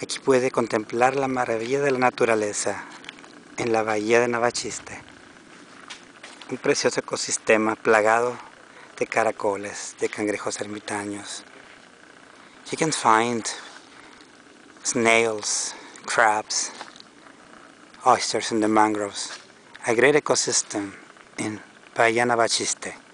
Aquí puede contemplar la maravilla de la naturaleza en la bahía de Navachiste. Un precioso ecosistema plagado de caracoles, de cangrejos ermitaños. You can find snails, crabs, oysters in the mangroves. A great ecosystem in Bahía Navachiste.